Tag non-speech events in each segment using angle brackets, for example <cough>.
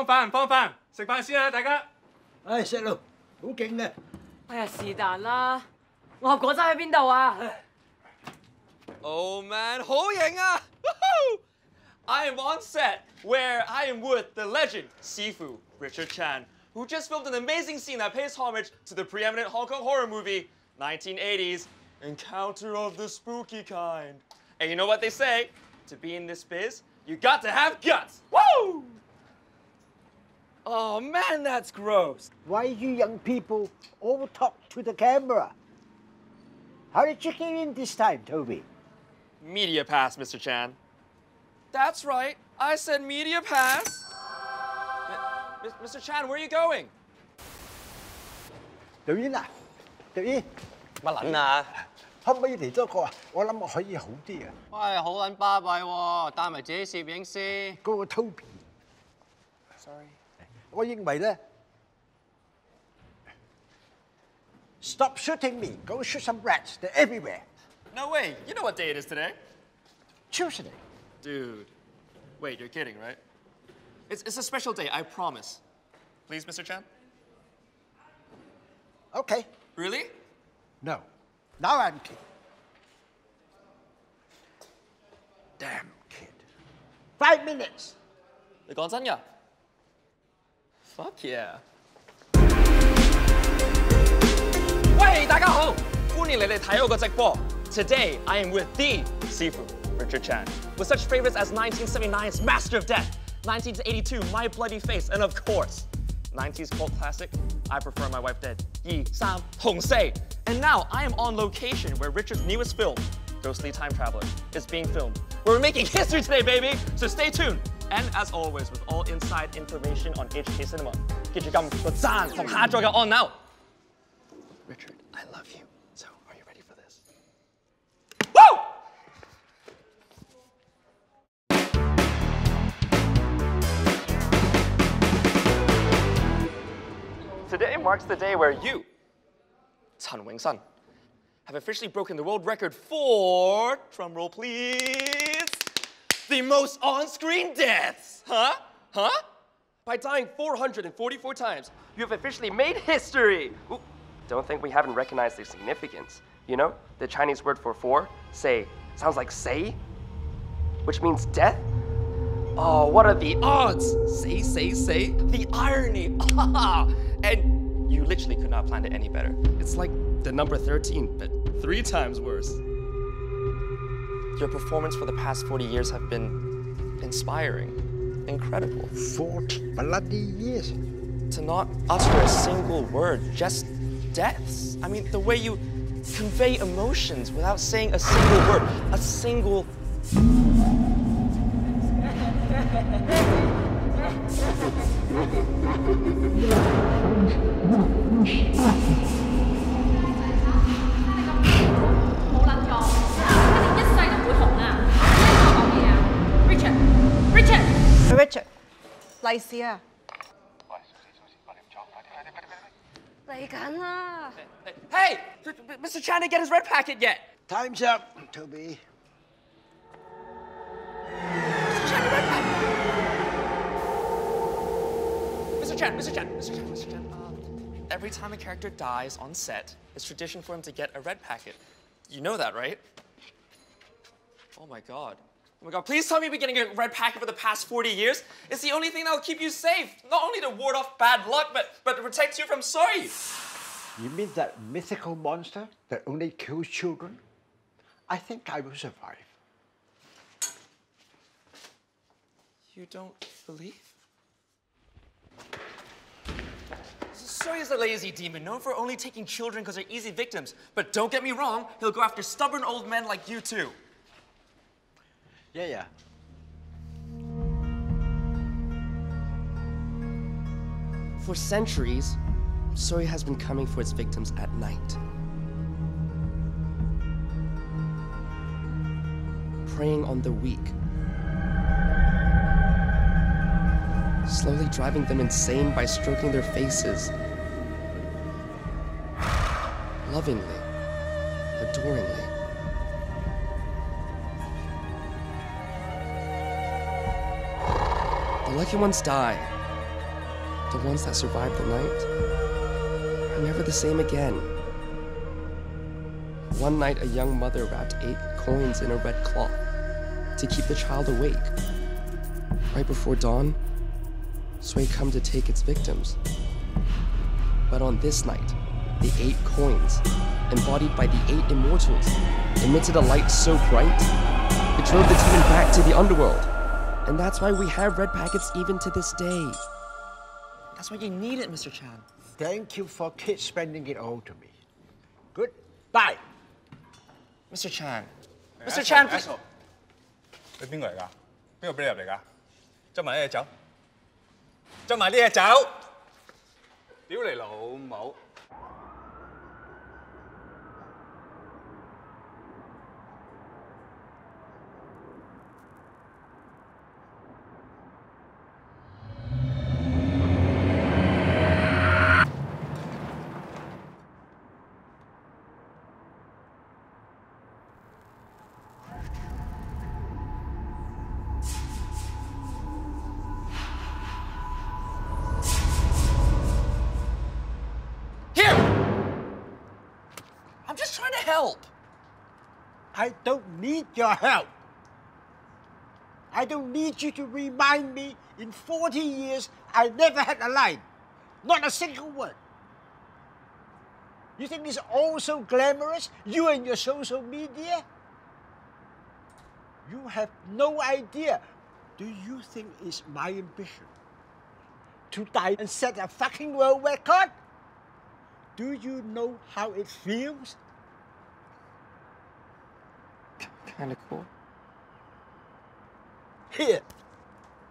放饭唔放饭？食饭先啊，大家。唉，石路好劲嘅，哎呀，是但啦，我盒果汁喺边度啊？ Oh man, <laughs> 好型啊！Woohoo! I am on set where I am with the legend Sifu Richard Chan, who just filmed an amazing scene that pays homage to the preeminent Hong Kong horror movie 1980s Encounter of the Spooky Kind. And you know what they say? To be in this biz, you got to have guts. Woo! Oh man, that's gross. Why you young people all talk to the camera? How did you get in this time, Toby? Media pass, Mr. Chan. That's right. I said media pass. M- Mr. Chan, where are you going? 导演啊，导演乜撚啊？可唔可以嚟多个啊？我谂我可以好啲啊。喂，好撚巴闭喎，带埋自己摄影师。嗰个 Toby， Sorry. What do you mean? Stop shooting me. Go shoot some rats. They're everywhere. No way. You know what day it is today? Tuesday. Dude. Wait, you're kidding, right? It's, it's a special day, I promise. Please, Mr. Chan? Okay. Really? No. Now I'm kidding. Damn kid. Five minutes. 네, 건산이야. ？Fuck yeah！喂，大家好，欢迎你哋睇我个直播。Today I am with the Sifu Richard Chan, with such favorites as 1979's Master of Death, 1982 My Bloody Face, and of course, 90s cult classic I Prefer My Wife Dead, Yi Sam Hong Se. And now I am on location where Richard's newest film, Ghostly Time Traveler, is being filmed. We're making history today, baby! So stay tuned. And as always, with all inside information on HK Cinema, get your gum from Hard Drug on now. Richard, I love you. So are you ready for this? Woo! Today marks the day where you, Sun Wing Sun, have officially broken the world record for, drumroll please, the most on-screen deaths. Huh? Huh? By dying 444 times, you have officially made history. Ooh, don't think we haven't recognized the significance. You know, the Chinese word for four, say, sounds like say, which means death. Oh, what are the odds? Say, say, say. The irony. Ah, <laughs> and you literally could not plan it any better. It's like the number 13, but three times worse. Your performance for the past 40 years have been inspiring, incredible. 40 bloody years. To not utter a single word, just deaths. I mean, the way you convey emotions without saying a single word, a single. <laughs> 利是啊！嚟紧啦！ Hey, Mr. Chan didn't get his red packet yet. Time's up, Toby. Mr. Chan, Mr. Chan, Mr. Chan, Mr. Chan. Uh, every time a character dies on set, it's tradition for him to get a red packet. You know that, right? Oh my god. Oh my god, please tell me you've been getting a red packet for the past 40 years. It's the only thing that'll keep you safe. Not only to ward off bad luck, but, but to protect you from Sui. You mean that mythical monster that only kills children? I think I will survive. You don't believe? Sui's a lazy demon, known for only taking children because they're easy victims. But don't get me wrong, he'll go after stubborn old men like you too. Yeah, yeah. For centuries, Sui has been coming for its victims at night. Preying on the weak. Slowly driving them insane by stroking their faces. lovingly, adoringly. The lucky ones die. The ones that survive the night are never the same again. One night, a young mother wrapped eight coins in a red cloth to keep the child awake. Right before dawn, Sui come to take its victims. But on this night, the eight coins, embodied by the eight immortals, emitted a light so bright, it drove the demon back to the underworld. And that's why we have red packets even to this day. That's why you need it, Mr. Chan. Thank you for kids spending it all to me. Goodbye. Mr. Chan. Mr. Chan, please. 你边个嚟㗎？边个俾你入嚟㗎？执埋啲嘢走，执埋啲嘢走。屌你老母！ Help. I don't need your help. I don't need you to remind me in 40 years I never had a line. Not a single word. You think it's all so glamorous? You and your social media? You have no idea. Do you think it's my ambition to die and set a fucking world record? Do you know how it feels? Kinda cool. Here,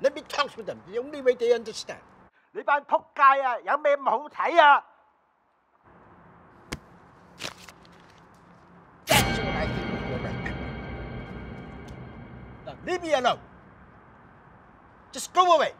let me talk to them. The only way they understand. 你班仆街啊，有咩咁好睇啊？That's what I think of your record. Now leave me alone. Just go away.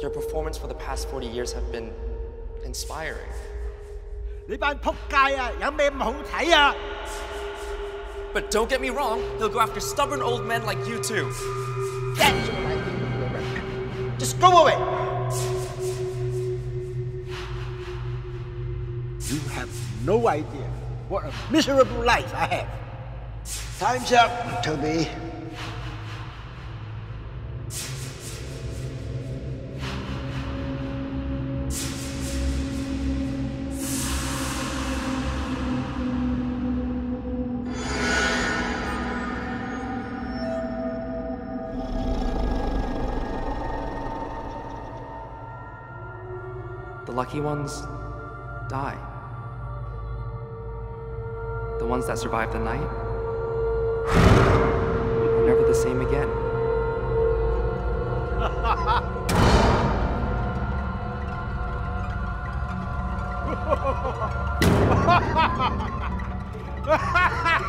Your performance for the past 40 years have been inspiring. 你班仆街啊，有咩咁好睇啊？ But don't get me wrong, he'll go after stubborn old men like you too. That's what I think of your record. Just go away. You have no idea what a miserable life I have. Time's up, Toby. Lucky ones die. The ones that survive the night are never the same again. Ha <laughs> Ha ha ha!